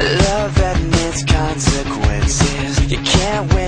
Love admits consequences. You can't win.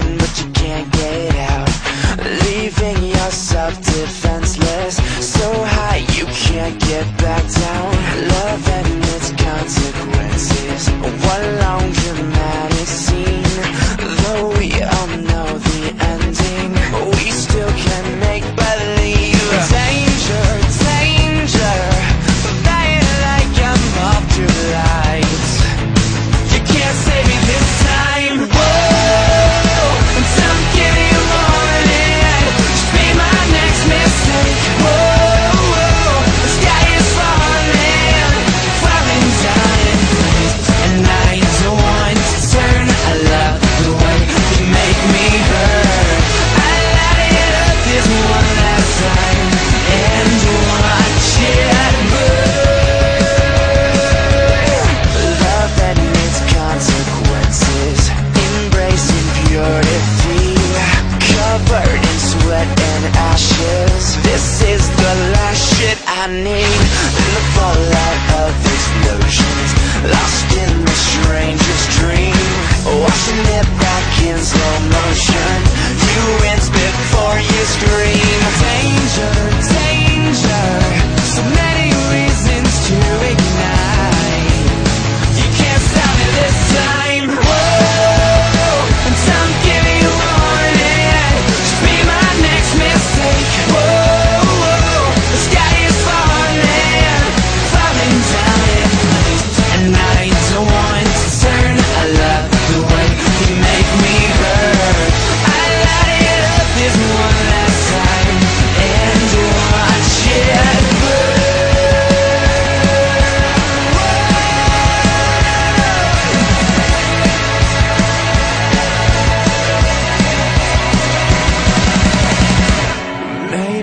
In the fallout of explosions Lost in the strangest dream. Watching it back in slow motion You before you scream. Danger.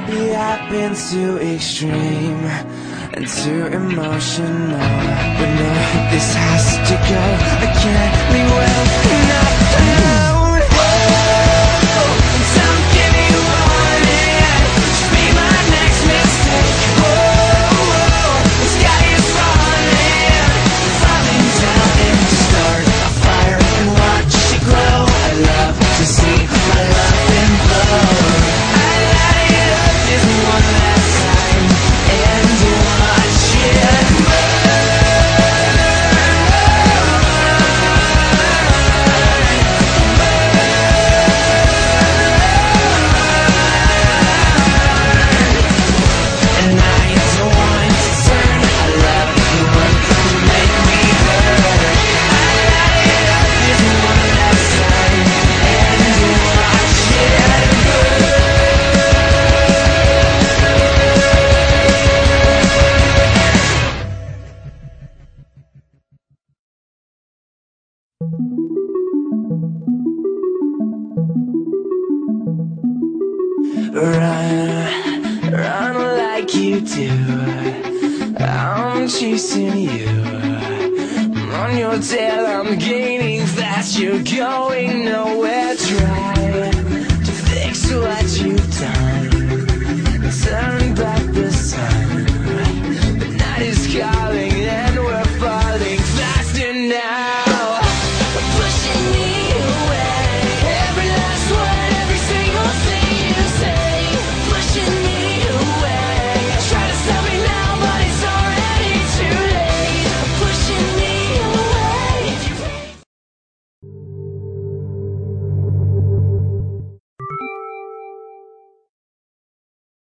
Maybe I've been too extreme and too emotional But no, this has to go. Run, run like you do. I'm chasing you. On your tail, I'm gaining fast. You're going nowhere. Try to fix what you've done.